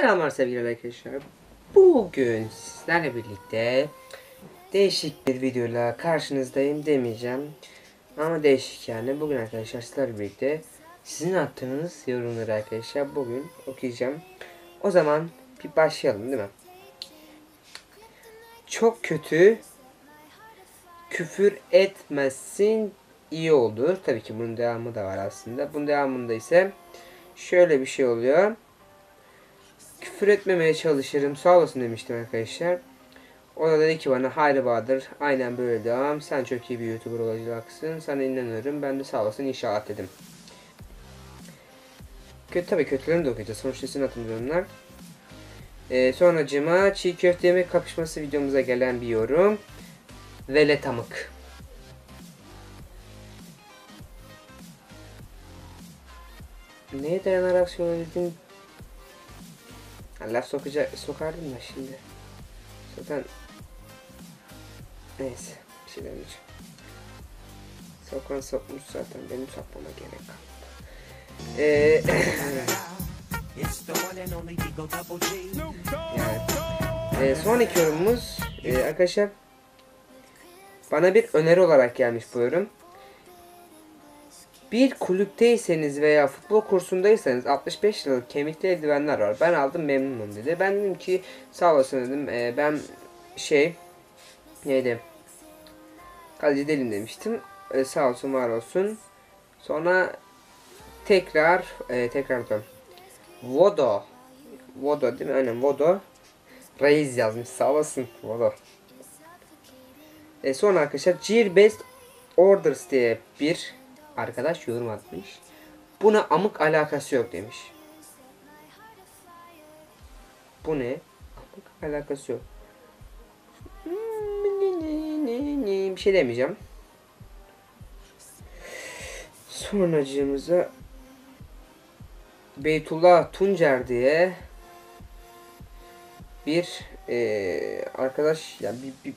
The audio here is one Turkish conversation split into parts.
Selamlar sevgili arkadaşlar. Bugün sizlerle birlikte değişik bir videoyla karşınızdayım demeyeceğim. Ama değişik yani. Bugün arkadaşlar sizlerle birlikte sizin attığınız yorumları arkadaşlar bugün okuyacağım. O zaman bir başlayalım değil mi? Çok kötü küfür etmezsin iyi olur. Tabii ki bunun devamı da var aslında. Bunun devamında ise şöyle bir şey oluyor küfür etmemeye çalışırım sağ olasın demiştim arkadaşlar. O da dedi ki bana hayır Bahadır aynen böyle devam sen çok iyi bir youtuber olacaksın sana inanıyorum ben de sağ olasın inşallah dedim. Kötü tabii kötülerini de okuyacağız sonuçta sizin yorumlar. Ee, sonracıma çiğ köfte yemek kapışması videomuza gelen bir yorum. Velet amık. Neye dayanarak söyledin Ha, laf sokacak sokardım da şimdi. Zaten neyse bir şey demeyeceğim. Sokan sokmuş zaten benim sokmama gerek kalmadı. Ee, yani, e, sonraki yorumumuz e, arkadaşlar bana bir öneri olarak gelmiş bu yorum. Bir kulüpteyseniz veya futbol kursundaysanız 65 liralık kemikli eldivenler var. Ben aldım memnunum dedi. Ben dedim ki sağ olasın dedim. E, ben şey neydi? Kaleci değilim demiştim. E, sağ olsun var olsun. Sonra tekrar e, tekrar da Vodo Vodo değil mi? Aynen Vodo Reis yazmış. Sağ olasın Vodo. E, sonra arkadaşlar Gear Best Orders diye bir arkadaş yorum atmış. Buna amık alakası yok demiş. Bu ne? Amık alakası yok. Bir şey demeyeceğim. Sonracığımıza Beytullah Tuncer diye bir e, arkadaş yani bir, bir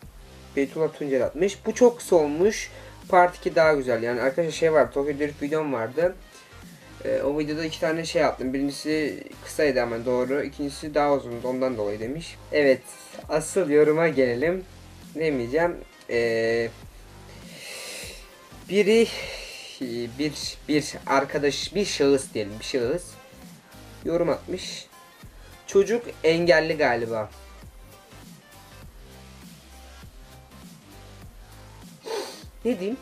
Beytullah Tuncer atmış. Bu çok kısa olmuş. Part 2 daha güzel. Yani arkadaşlar şey var. Tokyo Drift videom vardı. Ee, o videoda iki tane şey yaptım. Birincisi kısaydı ama doğru. İkincisi daha uzundu. Ondan dolayı demiş. Evet. Asıl yoruma gelelim. Demeyeceğim. Ee, biri bir bir arkadaş bir şahıs diyelim bir şahıs yorum atmış. Çocuk engelli galiba. Ne diyeyim?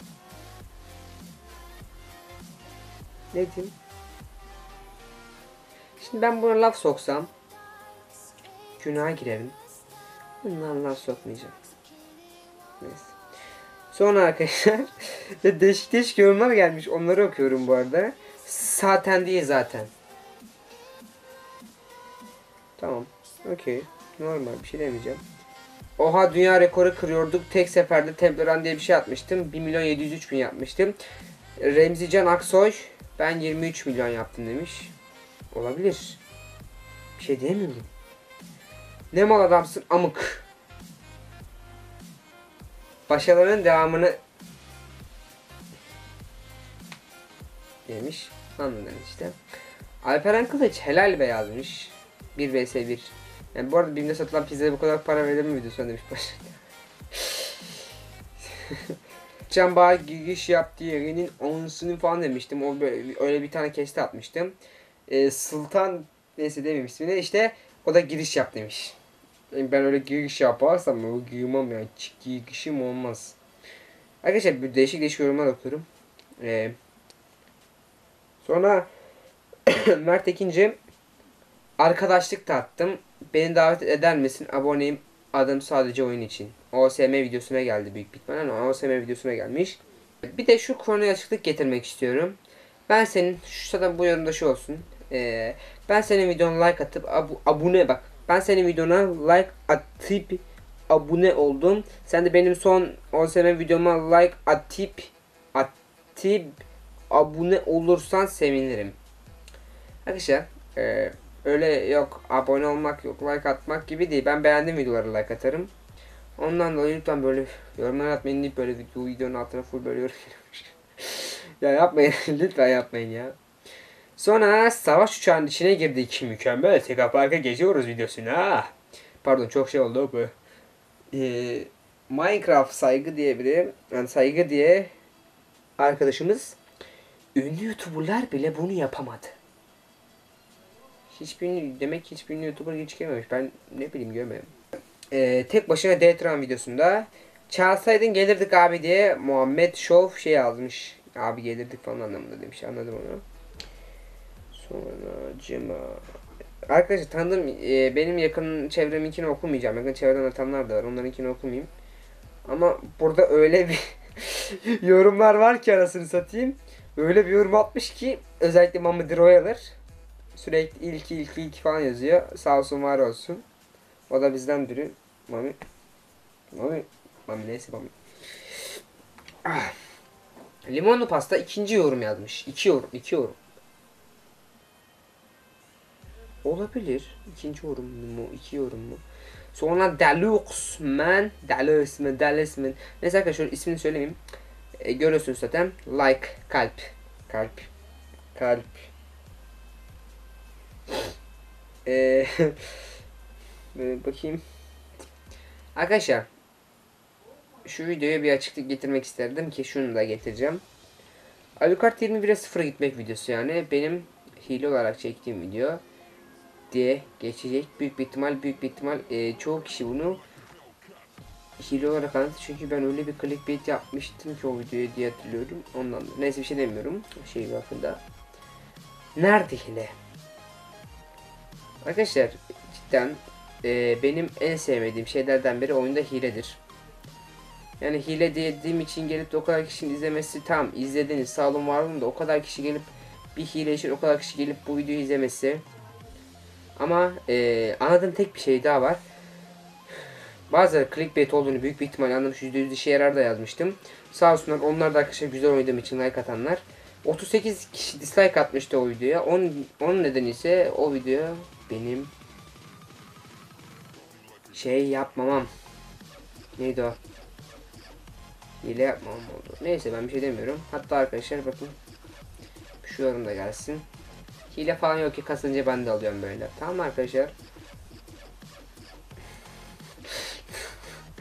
Ne diyeyim? Şimdi ben buna laf soksam günaha girerim. Bundan laf sokmayacağım. Neyse. Sonra arkadaşlar değişik değişik yorumlar gelmiş. Onları okuyorum bu arada. Zaten değil zaten. Tamam. Okey. Normal bir şey demeyeceğim. Oha dünya rekoru kırıyorduk. Tek seferde Templeran diye bir şey atmıştım. 1 milyon 703 bin yapmıştım. Remzi Can Aksoy ben 23 milyon yaptım demiş. Olabilir. Bir şey diyemiyorum. Ne mal adamsın amık. Başarıların devamını demiş. Anladın işte. Alperen Kılıç helal be yazmış. 1 vs 1. Yani bu arada BİM'de satılan pizzaya bu kadar para verilir mi videosu demiş başında. Can Bağ giriş yaptığı yerinin onusunu falan demiştim. O böyle, öyle bir tane keste atmıştım. Ee, Sultan neyse dememiştim. Ne işte o da giriş yap demiş. Yani ben öyle giriş yaparsam o girmem yani. Girişim olmaz. Arkadaşlar bir değişik değişik yorumlar okuyorum. Ee, sonra Mert Ekinci arkadaşlık tattım. Beni davet eder misin? Aboneyim. Adım sadece oyun için. OSM videosuna geldi büyük bir ama OSM videosuna gelmiş. Bir de şu konuya açıklık getirmek istiyorum. Ben senin şu zaten bu yorumda şu olsun. Ee, ben senin videona like atıp abu, abone bak. Ben senin videona like atıp abone oldum. Sen de benim son OSM videoma like atıp atıp abone olursan sevinirim. Arkadaşlar eee Öyle yok abone olmak yok like atmak gibi değil. Ben beğendiğim videolara like atarım. Ondan dolayı lütfen böyle yorumlar atmayın deyip böyle video, videonun altına full böyle yorum ya yapmayın lütfen yapmayın ya. Sonra savaş uçağının içine girdik. Mükemmel. Teka Park'a geziyoruz videosuna. Pardon çok şey oldu bu. Ee, Minecraft saygı diye biri, yani saygı diye arkadaşımız ünlü youtuberlar bile bunu yapamadı. Hiçbir ünlü- demek ki hiçbir ünlü youtuber hiç gelmemiş. Ben ne bileyim görmedim. Ee, tek başına Detran videosunda çalsaydın gelirdik abi diye Muhammed Şov şey yazmış. Abi gelirdik falan anlamında demiş. Anladım onu. Sonra cima. Arkadaşlar tanıdığım e, benim yakın çevreminkini okumayacağım. Yakın çevreden atanlar da var. Onlarınkini okumayayım. Ama burada öyle bir yorumlar var ki arasını satayım. Öyle bir yorum atmış ki özellikle Mahmut Royaler sürekli ilki ilki ilki falan yazıyor. Sağ olsun var olsun. O da bizden biri. Mami. Mami. Mami neyse Mami. Ah. Limonlu pasta ikinci yorum yazmış. İki yorum. iki yorum. Olabilir. İkinci yorum mu? iki yorum mu? Sonra Deluxe Man. Deluxe Man. Deluxe. Neyse arkadaşlar ismini söylemeyeyim. E, görüyorsunuz zaten. Like. Kalp. Kalp. Kalp. E, böyle bakayım. Arkadaşlar. Şu videoya bir açıklık getirmek isterdim ki şunu da getireceğim. Alucard 21'e 0 gitmek videosu yani. Benim hile olarak çektiğim video diye geçecek. Büyük bir ihtimal büyük bir ihtimal e, çoğu kişi bunu hile olarak anladı. Çünkü ben öyle bir clickbait yapmıştım ki o videoyu diye hatırlıyorum. Ondan da. Neyse bir şey demiyorum. Şey hakkında. Nerede hile? Arkadaşlar cidden e, benim en sevmediğim şeylerden biri oyunda hiledir. Yani hile dediğim için gelip de o kadar kişinin izlemesi tam izlediniz sağ olun var olun da o kadar kişi gelip bir hile için o kadar kişi gelip bu videoyu izlemesi ama e, anladığım tek bir şey daha var. Bazıları clickbait olduğunu büyük bir ihtimal anlamış %100 işe yarar da yazmıştım. Sağ olsunlar onlar da arkadaşlar güzel oynadığım için like atanlar. 38 kişi dislike atmıştı o videoya. Onun, onun nedeni ise o video benim şey yapmamam. Neydi o? Hile yapmamam oldu. Neyse ben bir şey demiyorum. Hatta arkadaşlar bakın. Şu yorum gelsin. Hile falan yok ki kasınca ben de alıyorum böyle. Tamam arkadaşlar?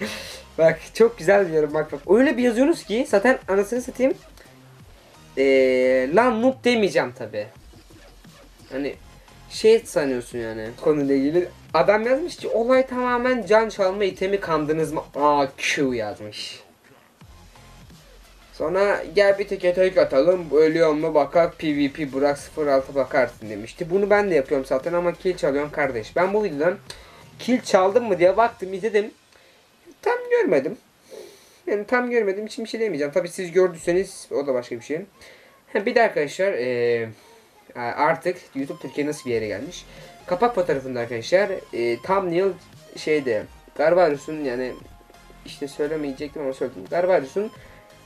bak çok güzel bir yorum bak bak. Öyle bir yazıyorsunuz ki zaten anasını satayım. Ee, lan noob demeyeceğim tabi. Hani şey sanıyorsun yani konuyla ilgili. Adam yazmış ki olay tamamen can çalma itemi kandınız mı? Aa Q yazmış. Sonra gel bir teke tek atalım. Ölüyor mu bakak PvP bırak 06 bakarsın demişti. Bunu ben de yapıyorum zaten ama kill çalıyorum kardeş. Ben bu videodan kill çaldım mı diye baktım izledim. Tam görmedim. Yani tam görmediğim için bir şey demeyeceğim. Tabi siz gördüyseniz o da başka bir şey. Bir de arkadaşlar ee, artık YouTube Türkiye nasıl bir yere gelmiş. Kapak fotoğrafında arkadaşlar e, thumbnail şeyde Garvarius'un yani işte söylemeyecektim ama söyledim. Garvarius'un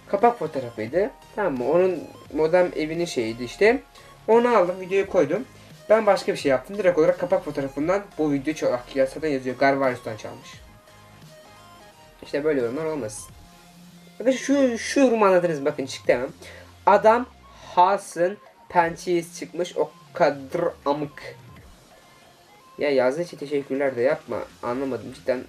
kapak fotoğrafıydı. Tamam mı? Onun modem evinin şeyiydi işte. Onu aldım videoya koydum. Ben başka bir şey yaptım. Direkt olarak kapak fotoğrafından bu video çok zaten yazıyor. Garvarius'tan çalmış. İşte böyle yorumlar olmasın. Bakın şu, şu yorumu anladınız bakın çıktı hemen. Adam Haas'ın pençeyiz çıkmış o kadar amık. Ya yazdığı için teşekkürler de yapma. Anlamadım cidden.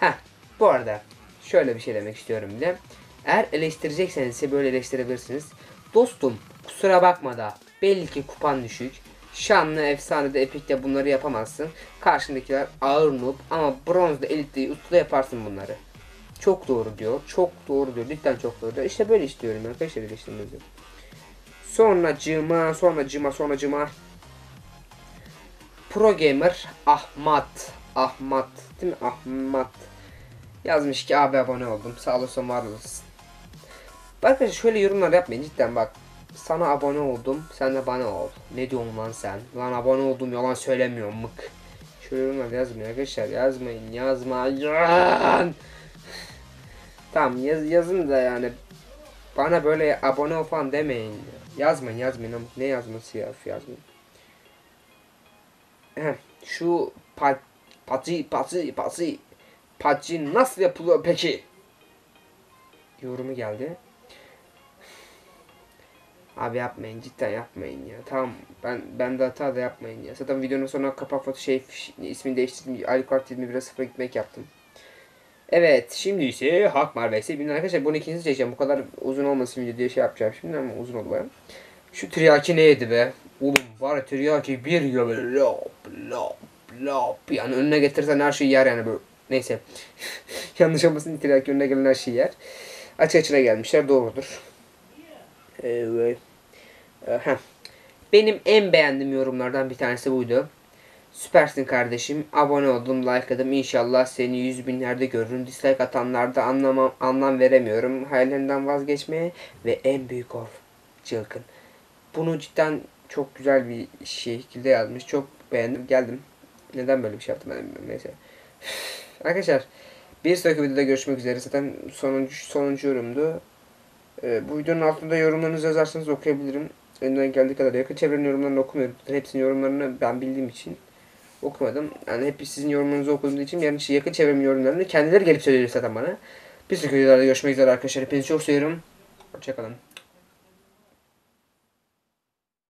Ha bu arada şöyle bir şey demek istiyorum bir de. Eğer eleştirecekseniz ise böyle eleştirebilirsiniz. Dostum kusura bakma da belli ki kupan düşük. Şanlı efsanede epikte bunları yapamazsın. Karşındakiler ağır noob ama bronzda elitte usta yaparsın bunları. Çok doğru diyor. Çok doğru diyor. Cidden çok doğru diyor. İşte böyle istiyorum arkadaşlar eleştirmenizi. Sonra cıma, sonra cıma, sonra cıma. Pro Gamer Ahmet. Ahmet. Değil mi? Ahmet. Yazmış ki abi abone oldum. Sağ olasın var olasın. Arkadaşlar şöyle yorumlar yapmayın cidden bak. Sana abone oldum. Sen de bana ol. Ne diyorsun lan sen? Lan abone oldum yalan söylemiyorum mık. Şöyle yorumlar yazmayın arkadaşlar. Yazmayın yazmayın. tamam yaz, yazın da yani. Bana böyle abone ol falan demeyin. Yazmayın yazmayın ama ne yazması ya yazmayın. Heh, şu pa patı patı patı patı nasıl yapılıyor peki? Yorumu geldi. Abi yapmayın cidden yapmayın ya. Tamam ben ben de hata da yapmayın ya. Zaten videonun sonuna kapak foto şey ismini değiştirdim. Ali Kart 21 sıfıra gitmek yaptım. Evet şimdi ise Hakmar vs. Bilmem arkadaşlar bunu ikincisi çekeceğim. Bu kadar uzun olmasın video diye şey yapacağım şimdi ama uzun oldu baya. Şu tiryaki neydi be? Oğlum var ya tiryaki bir yiyor böyle lop lop lop. Yani önüne getirsen her şeyi yer yani böyle. Neyse. Yanlış olmasın tiryaki önüne gelen her şeyi yer. Açık açına gelmişler doğrudur. Evet. Aha. Benim en beğendiğim yorumlardan bir tanesi buydu. Süpersin kardeşim. Abone oldum, like'ladım. İnşallah seni yüz binlerde görürüm. Dislike atanlarda anlamam, anlam veremiyorum. Hayallerinden vazgeçmeye ve en büyük ol. Çılgın. Bunu cidden çok güzel bir şekilde yazmış. Çok beğendim. Geldim. Neden böyle bir şey yaptım ben bilmiyorum. Neyse. Arkadaşlar bir sonraki videoda görüşmek üzere. Zaten sonuncu, sonuncu yorumdu. Ee, bu videonun altında yorumlarınızı yazarsanız okuyabilirim. Elimden geldiği kadar yakın çevrenin yorumlarını okumuyorum. Hepsinin yorumlarını ben bildiğim için okumadım. Yani hep sizin yorumlarınızı okuduğum için yani yakın çevremin yorumlarını kendileri gelip söylüyor zaten bana. Bir sonraki görüşmek üzere arkadaşlar. Hepinizi çok seviyorum. Hoşçakalın.